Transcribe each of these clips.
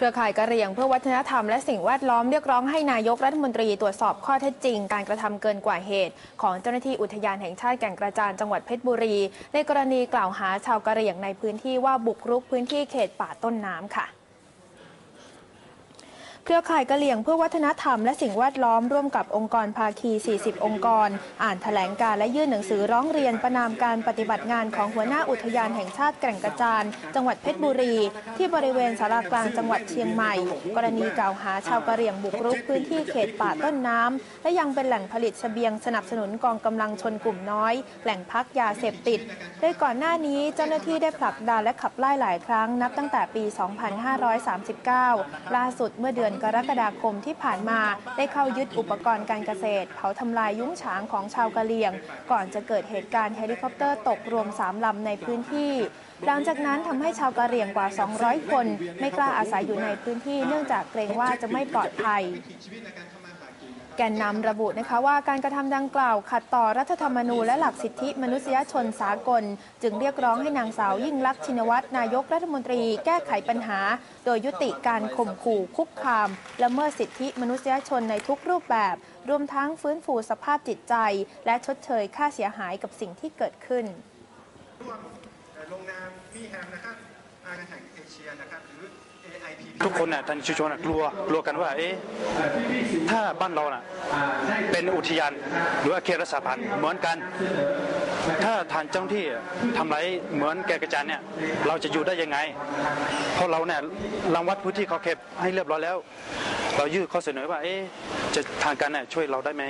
เครือข่ายกะเหรี่ยงเพื่อวัฒนธรรมและสิ่งแวดล้อมเรียกร้องให้นายกรัฐมนตรีตรวจสอบข้อเท็จจริง การกระทำเกินกว่าเหตุ ของเจ้าหน้าที่อุทยานแห่งชาติแก่งกระจานจังหวัดเพชรบุรี ในกรณีกล่าวหาชาวกะเหรี่ยงในพื้นที่ว่าบุกรุกพื้นที่เขตป่าต้นน้ำค่ะ รือข่ายกะเหลี่ยงเพื่อวัฒนธรรมและสิ่งแวดล้อมร่วมกับองค์กรภาคี 40 องค์กร อ่านแถลงการและยื่นหนังสือร้องเรียนประนามการปฏิบัติงานของหัวหน้าอุทยานแห่งชาติแก่งกระจาน จังหวัดเพชรบุรี ที่บริเวณสารากลางจังหวัดเชียงใหม่ กรณีกล่าวหาชาวกะเหรี่ยงบุกรุกพื้นที่เขตป่าต้นน้ำและยังเป็นแหล่งผลิตเสบียงสนับสนุนกองกำลังชนกลุ่มน้อย แหล่งพักยาเสพติด โดยก่อนหน้านี้เจ้าหน้าที่ได้ผลักดันและขับไล่หลายครั้งนับตั้งแต่ปี 2539 ล่าสุดเมื่อเดือนกรกฎาคมที่ผ่านมาได้เข้ายึดอุปกรณ์การเกษตร เผาทำลายยุ้งฉางของชาวกะเหรี่ยง ก่อนจะเกิดเหตุการณ์เฮลิคอปเตอร์ตกรวม 3 ลำในพื้นที่หลังจากนั้นทำให้ชาวกะเหรี่ยงกว่า 200 คน ไม่กล้าอาศัยอยู่ในพื้นที่เนื่องจากเกรงว่าจะไม่ปลอดภัย แกนนำระบุนะคะว่าการกระทำดังกล่าว ขัดต่อรัฐธรรมนูญและหลักสิทธิมนุษยชนสากล จึงเรียกร้องให้นางสาวยิ่งลักษณ์ชินวัตรนายกรัฐมนตรีแก้ไขปัญหา โดยยุติการข่มขู่คุกคามและละเมิดสิทธิมนุษยชนในทุกรูปแบบ รวมทั้งฟื้นฟูสภาพจิตใจ และชดเชยค่าเสียหายกับสิ่งที่เกิดขึ้นลงนามมีแฮมนะครับ ทุกคนน่ะท่างชุชนน่ะกลัวกลัวกันว่าเอ๊ะถ้าบ้านเราน่ะเป็นอุทยานหรือว่าเขตรักษาพันธุ์เหมือนกัน ถ้าทานเจ้าหน้าที่ทำไรเหมือนแกกระจานเนี่ยเราจะอยู่ได้ยังไง เพราะเราเนี่ยรังวัดพื้นที่เขาเก็บให้เรียบร้อยแล้ว เรายื่นข้อเสนอว่าเอ๊ะจะทางการเนี่ยช่วยเราได้ไหม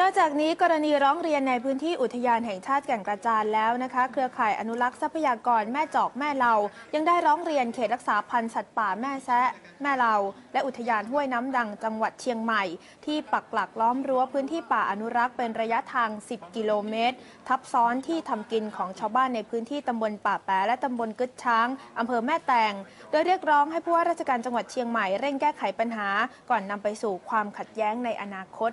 นอกจากนี้กรณีร้องเรียนในพื้นที่อุทยานแห่งชาติแก่งกระจานแล้วนะคะ เครือข่ายอนุรักษ์ทรัพยากรแม่จอกแม่เลายังได้ร้องเรียนเขตรักษาพันธุ์สัตว์ป่าแม่แซะแม่เลาและอุทยานห้วยน้ำดังจังหวัดเชียงใหม่ ที่ปักหลักล้อมรั้วพื้นที่ป่าอนุรักษ์เป็นระยะทาง 10 กิโลเมตร ทับซ้อนที่ทำกินของชาวบ้านในพื้นที่ตำบลป่าแปะและตำบลกึดช้างอำเภอแม่แตงโดยเรียกร้องให้ผู้ว่าราชการจังหวัดเชียงใหม่เร่งแก้ไขปัญหา ก่อนนำไปสู่ความขัดแย้งในอนาคต